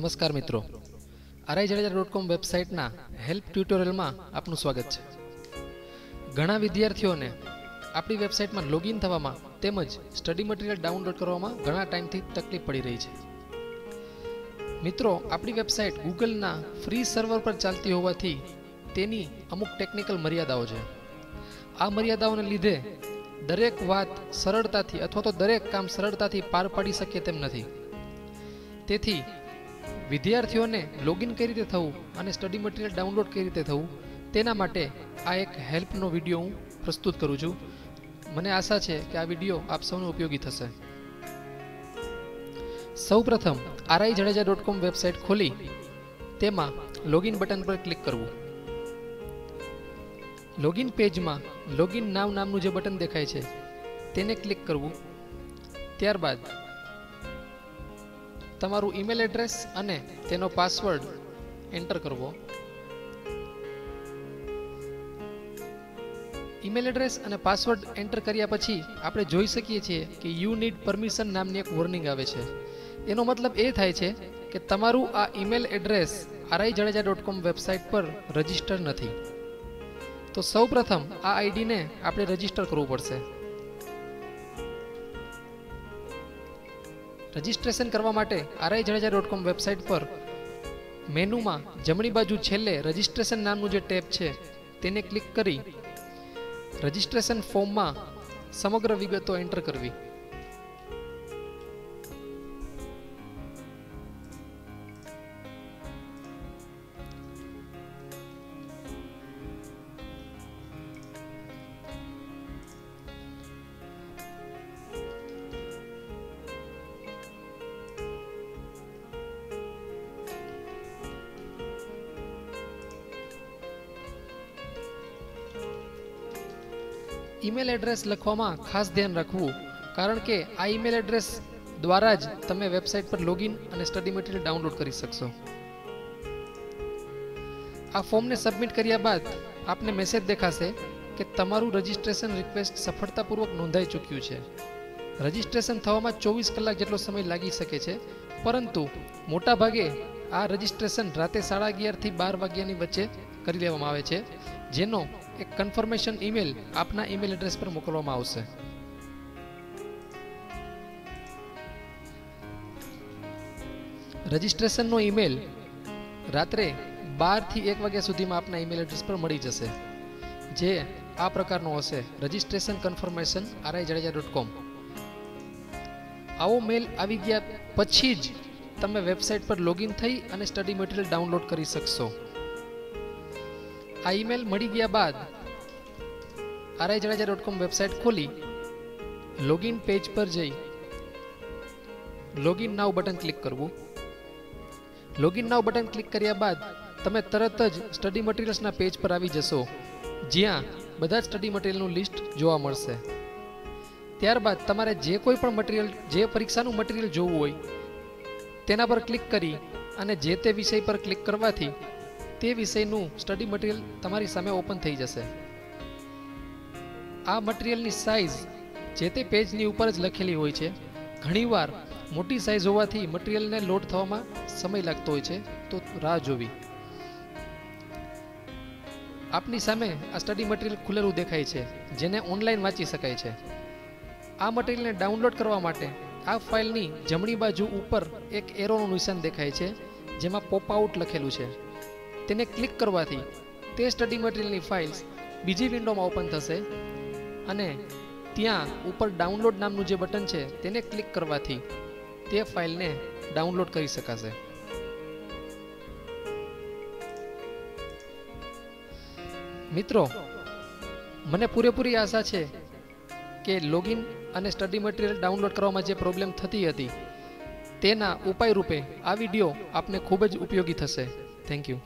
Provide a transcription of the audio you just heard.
નમસ્કાર મિત્રો. RI Jadeja dot કોમ વેબસાઇટના હેલ્પ ટ્યુટોરિયલમાં આપનું સ્વાગત છે. ઘણા વિદ્યાર્થીઓને આપણી વેબસાઇટમાં લોગિન થવામાં તેમજ સ્ટડી મટીરિયલ ડાઉનલોડ કરવામાં ઘણા ટાઈમથી તકલીફ પડી રહી છે. મિત્રો, આપણી વેબસાઇટ ગૂગલના ફ્રી સર્વર પર ચાલતી હોવાથી તેની અમુક ટેકનિકલ મર્યાદાઓ છે. આ મર્યાદાઓને લીધે દરેક વાત સરળતાથી અથવા તો દરેક કામ સરળતાથી પાર પાડી શકીએ તેમ નથી. તેથી વિદ્યાર્થીઓને લોગિન કઈ રીતે થવું અને સ્ટડી મટીરિયલ ડાઉનલોડ કઈ રીતે થવું, તેના માટે આ એક હેલ્પનો વીડિયો હું પ્રસ્તુત કરું છું. મને આશા છે કે આ વીડિયો આપ સૌને ઉપયોગી થશે. સૌપ્રથમ RI Jadeja dot com website ખોલી, તેમાં લોગિન બટન પર ક્લિક કરવું. લોગિન પેજમાં લોગિન નામ નામનું જે બટન દેખાય છે, તેને ક્લિક કરવું. ત્યારબાદ તમારું ઈમેલ એડ્રેસ અને તેનો પાસવર્ડ એન્ટર કરવો. ઈમેલ એડ્રેસ અને પાસવર્ડ એન્ટર કર્યા પછી આપણે જોઈ શકીએ છીએ કે યુ નીડ પરમિશન નામની એક વોર્નિંગ આવે છે. એનો મતલબ એ થાય છે કે તમારું આ email address RI Jadeja dot com website પર રજિસ્ટર નથી. તો સૌ પ્રથમ આ આઈડીને આપણે રજિસ્ટર કરવું પડશે. રજિસ્ટ્રેશન કરવા માટે RI Jadeja dot com website પર મેનુમાં જમણી બાજુ છેલ્લે રજિસ્ટ્રેશન નામનું જે ટેબ છે, તેને ક્લિક કરી રજિસ્ટ્રેશન ફોર્મમાં સમગ્ર વિગતો એન્ટર કરવી. ઈમેલ એડ્રેસ લખવામાં ખાસ ધ્યાન રાખવું, કારણ કે આ ઈમેલ એડ્રેસ દ્વારા જ તમે વેબસાઇટ પર લોગિન અને સ્ટડી મટીરિયલ ડાઉનલોડ કરી શકશો. આ ફોર્મને સબમિટ કર્યા બાદ આપને મેસેજ દેખાશે કે તમારું રજિસ્ટ્રેશન રિક્વેસ્ટ સફળતાપૂર્વક નોંધાઈ ચૂક્યું છે. રજિસ્ટ્રેશન થવામાં ચોવીસ કલાક જેટલો સમય લાગી શકે છે, પરંતુ મોટાભાગે આ રજિસ્ટ્રેશન રાતે સાડા અગિયારથી બાર વાગ્યાની વચ્ચે કરી લેવામાં આવે છે, જેનો એક કન્ફર્મેશન ઈમેલ આપના ઈમેલ એડ્રેસ પર મોકલવામાં આવશે. રજિસ્ટ્રેશનનો ઈમેલ રાત્રે બારથી એક વાગ્યા સુધીમાં આપના ઈમેલ એડ્રેસ પર મળી જશે. જે આ પ્રકારનો હશે. Registration confirmation RI Jadeja dot com આવો મેલ આવી ગયા પછી જ તમે વેબસાઇટ પર લોગિન થઈ અને સ્ટડી મટીરિયલ ડાઉનલોડ કરી શકશો. આ ઈમેલ મળી ગયા બાદ RI Jadeja dot com website ખોલી લોગિન પેજ પર જઈ લોગિન નાવ બટન ક્લિક કરવું. લોગિન નાવ બટન ક્લિક કર્યા બાદ તમે તરત જ સ્ટડી મટીરિયલ્સના પેજ પર આવી જશો, જ્યાં બધા જ સ્ટડી મટીરિયલનું લિસ્ટ જોવા મળશે. ત્યારબાદ તમારે જે કોઈ પણ મટીરિયલ જે પરીક્ષાનું મટીરિયલ જોવું હોય, તેના પર ક્લિક કરી અને જે તે વિષય પર ક્લિક કરવાથી તે વિષયનું સ્ટડી મટીરિયલ તમારી સામે ઓપન થઈ જશે. આ મટીરિયલની સાઇઝ જે તે પેજની ઉપર જ લખેલી હોય છે. ઘણીવાર મોટી સાઇઝ હોવાથી મટીરિયલને લોડ થવામાં સમય લાગતો હોય છે. તો રાહ જોવી. આપની સામે આ સ્ટડી મટીરિયલ ખુલેલું દેખાય છે, જેને ઓનલાઈન વાંચી શકાય છે. આ મટીરિયલને ડાઉનલોડ કરવા માટે આ ફાઇલની જમણી બાજુ ઉપર એક એરોનું નિશાન દેખાય છે, જેમાં પોપ આઉટ લખેલું છે. તેને ક્લિક કરવાથી તે સ્ટડી મટીરિયલની ફાઇલ્સ બીજી વિન્ડોમાં ઓપન થશે અને ત્યાં ઉપર ડાઉનલોડ નામનું જે બટન છે તેને ક્લિક કરવાથી તે ફાઇલને ડાઉનલોડ કરી શકાશે. મિત્રો, મને પૂરેપૂરી આશા છે કે લોગિન અને સ્ટડી મટીરિયલ ડાઉનલોડ કરવામાં જે પ્રોબ્લેમ થતી હતી તેના ઉપાય રૂપે આ વીડિયો આપને ખૂબ જ ઉપયોગી થશે. Thank you.